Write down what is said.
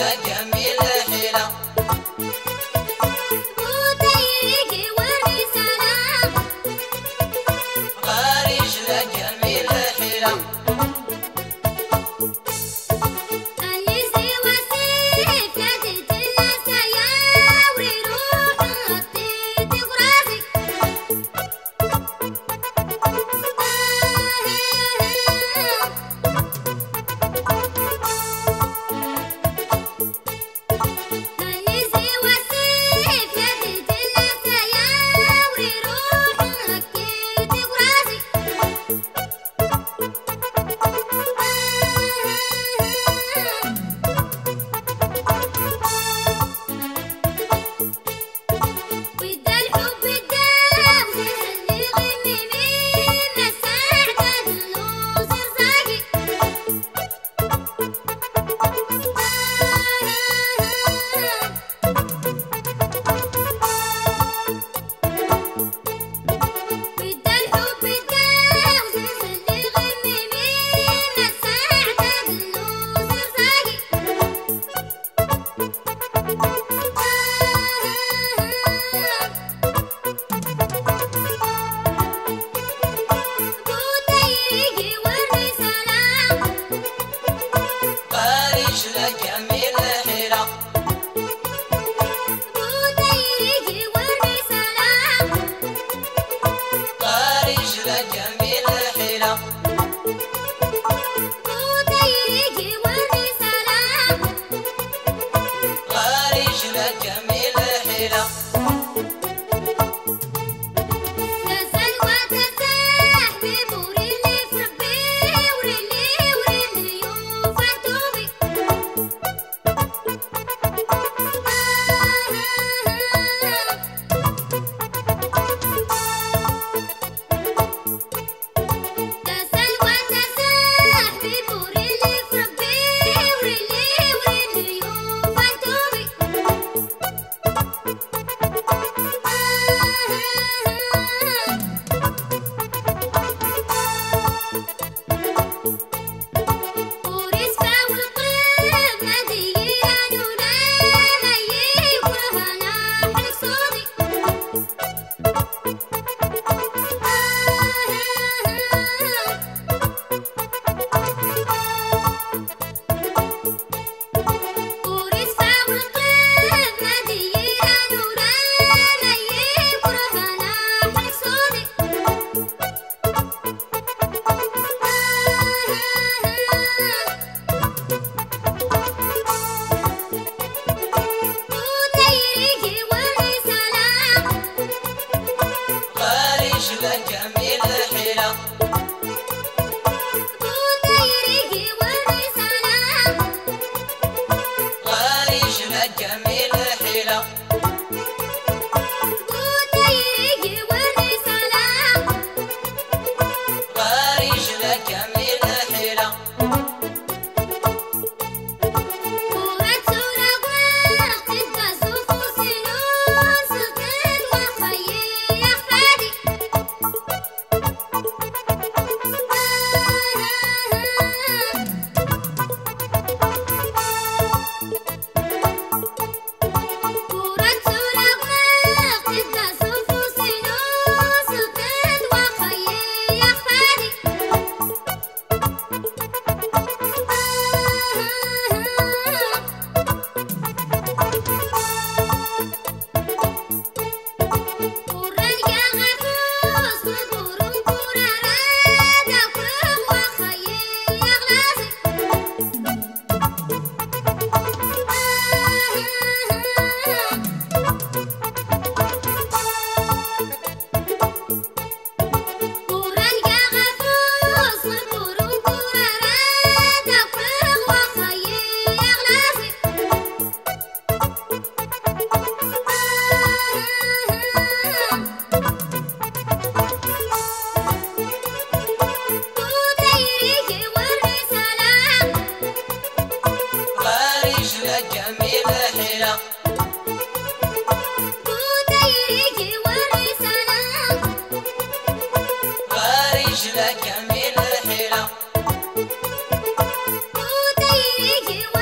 سجمي 因为。